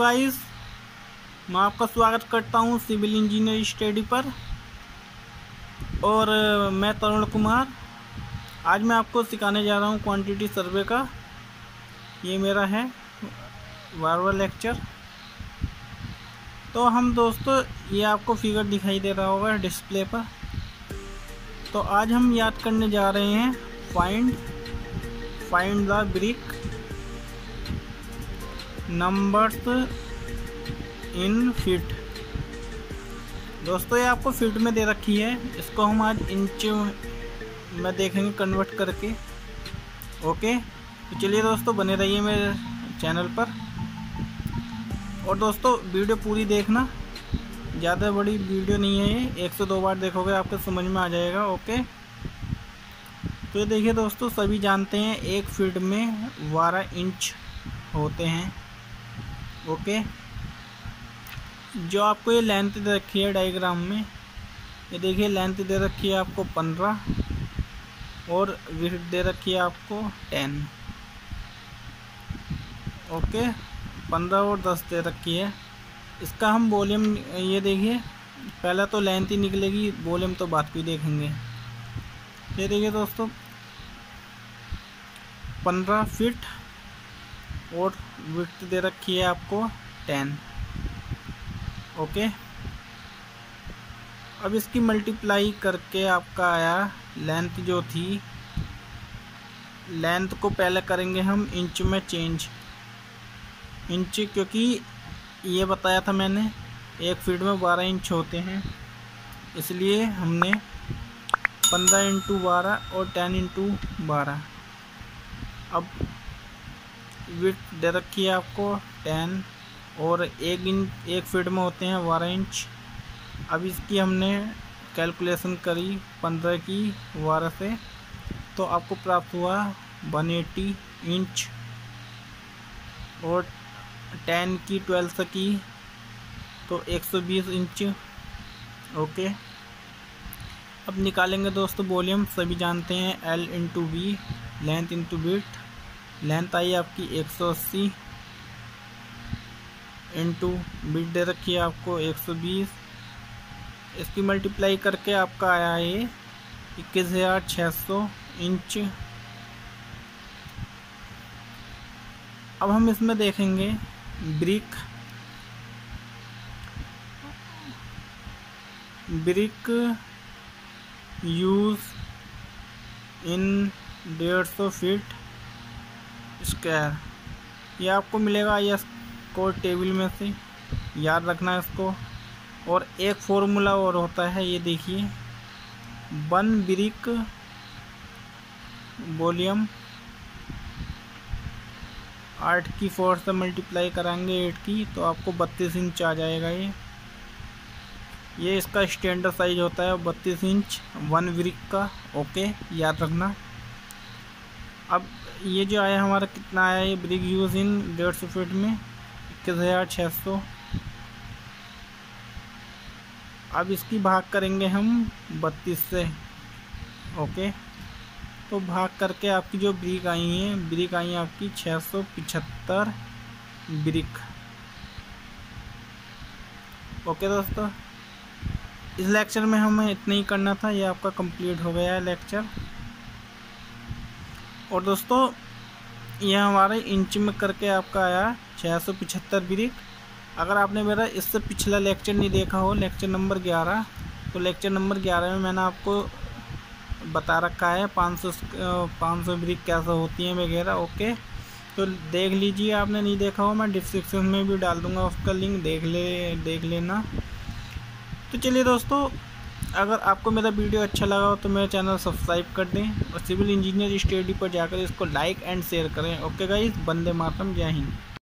Guys मैं आपका स्वागत करता हूँ सिविल इंजीनियर स्टडी पर। और मैं तरुण कुमार। आज मैं आपको सिखाने जा रहा हूँ क्वांटिटी सर्वे का। ये मेरा है वारवा लेक्चर तो हम दोस्तों, ये आपको फिगर दिखाई दे रहा होगा डिस्प्ले पर। तो आज हम याद करने जा रहे हैं find find the brick numbers in feet. दोस्तों, ये आपको फिट में दे रखी है। इसको हम आज इंच में देखेंगे कन्वर्ट करके। ओके? तो चलिए दोस्तों, बने रहिए मेरे चैनल पर। और दोस्तों, वीडियो पूरी देखना। ज़्यादा बड़ी वीडियो नहीं है ये। एक से दो बार देखोगे आपको समझ में आ जाएगा। ओके? तो ये देखिए दोस्तों, सभी जानते हैं एक फीट में बारह इंच होते हैं। ओके? जो आपको ये लेंथ दे रखी है डायग्राम में, ये देखिए लेंथ दे रखी है आपको पंद्रह और विथ दे रखी है आपको टेन ओके? पंद्रह और दस दे रखी है। इसका हम वॉल्यूम ये देखिए, पहला तो लेंथ ही निकलेगी वॉल्यूम तो बात भी देखेंगे। ये देखिए दोस्तों, पंद्रह फिट और विथ दे रखी है आपको टेन। ओके? अब इसकी मल्टीप्लाई करके आपका आया लेंथ जो थी। लेंथ को पहले करेंगे हम इंच में चेंज। इंच क्योंकि ये बताया था मैंने, एक फीट में बारह इंच होते हैं। इसलिए हमने पंद्रह इंटू बारह और टेन इंटू बारह। अब विथ दे रखी है आपको टेन और एक इंच एक फीट में होते हैं, बारह इंच अब इसकी हमने कैलकुलेशन करी पंद्रह की, बारह से। तो आपको प्राप्त हुआ वन एटी इंच और टेन की ट्वेल्व से की तो एक सौ बीस इंच ओके अब निकालेंगे दोस्तों वॉल्यूम सभी जानते हैं L into B length into bit length आई आपकी 180 इंटू बिट दे रखी है आपको 120 इसकी मल्टीप्लाई करके आपका आया है इक्कीस हज़ार छः सौ इंच। अब हम इसमें देखेंगे ब्रिक। ब्रिक यूज़ इन डेढ़ सौ फीट। स्क्वायर ये आपको मिलेगा यस कोड टेबल में से। याद रखना इसको। और एक फॉर्मूला और होता है, ये देखिए। वन ब्रिक वॉल्यूम आठ की फोर से मल्टीप्लाई कराएँगे एट की तो आपको बत्तीस इंच आ जाएगा ये। ये इसका स्टैंडर्ड साइज़ होता है, बत्तीस इंच वन ब्रिक का। ओके याद रखना। अब ये जो आया हमारा, कितना आया ये ब्रिक यूज़ इन डेढ़ सौ फीट में, इक्कीस हज़ार छः सौ। अब इसकी भाग करेंगे हम बत्तीस से, ओके? तो भाग करके आपकी जो ब्रिक आई हैं ब्रिक आई हैं आपकी छः सौ पिछहत्तर ब्रिक ओके दोस्तों, इस लेक्चर में हमें इतना ही करना था, ये आपका कंप्लीट हो गया है लेक्चर और दोस्तों ये हमारे इंच में करके आपका आया छः सौ पिछहत्तर ब्रिक। अगर आपने मेरा इससे पिछला लेक्चर नहीं देखा हो, लेक्चर नंबर ग्यारह तो लेक्चर नंबर ग्यारह में मैंने आपको बता रखा है पाँच सौ पाँच सौ ब्रिक कैसे होती हैं वगैरह, ओके? तो देख लीजिए, आपने नहीं देखा हो, मैं डिस्क्रिप्शन में भी डाल दूँगा, उसका लिंक देख ले, देख लेना। तो चलिए दोस्तों अगर आपको मेरा वीडियो अच्छा लगा हो तो मेरा चैनल सब्सक्राइब कर दें और सिविल इंजीनियर स्टडी पर जाकर इसको लाइक एंड शेयर करें। ओके गाइज़ बंदे मातम जय हिंद।